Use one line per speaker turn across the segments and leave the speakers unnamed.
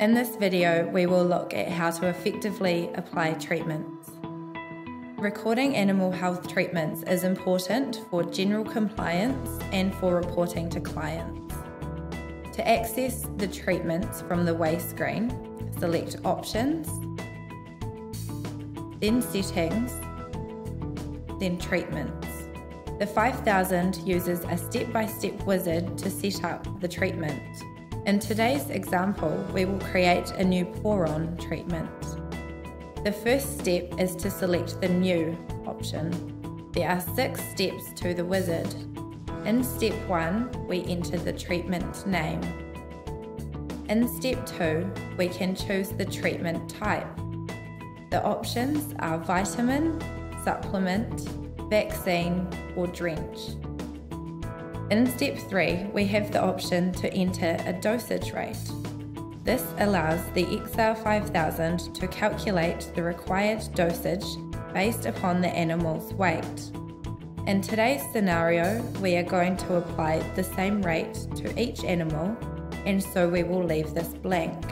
In this video, we will look at how to effectively apply treatments. Recording animal health treatments is important for general compliance and for reporting to clients. To access the treatments from the weigh screen, select Options, then Settings, then Treatments. The 5000 uses a step-by-step wizard to set up the treatment. In today's example, we will create a new pour-on treatment. The first step is to select the New option. There are six steps to the wizard. In step 1, we enter the treatment name. In step 2, we can choose the treatment type. The options are vitamin, supplement, vaccine, or drench. In step 3, we have the option to enter a dosage rate. This allows the XR 5000 to calculate the required dosage based upon the animal's weight. In today's scenario, we are going to apply the same rate to each animal, and so we will leave this blank.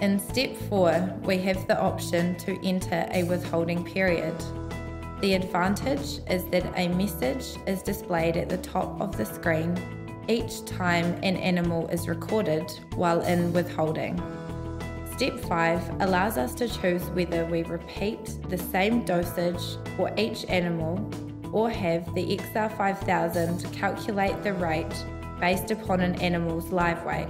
In step 4, we have the option to enter a withholding period. The advantage is that a message is displayed at the top of the screen each time an animal is recorded while in withholding. Step 5 allows us to choose whether we repeat the same dosage for each animal or have the XR5000 calculate the rate based upon an animal's live weight.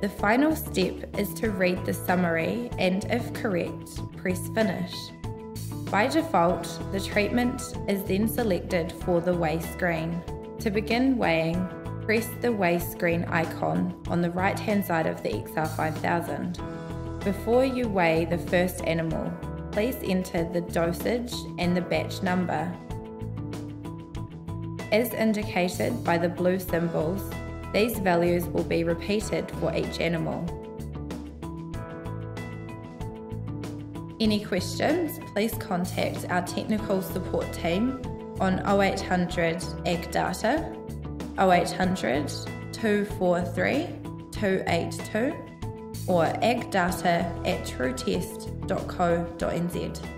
The final step is to read the summary and, if correct, press finish. By default, the treatment is then selected for the weigh screen. To begin weighing, press the weigh screen icon on the right hand side of the XR5000. Before you weigh the first animal, please enter the dosage and the batch number. As indicated by the blue symbols, these values will be repeated for each animal. Any questions, please contact our technical support team on 0800 Ag Data, 0800 243 282, or agdata at truetest.co.nz.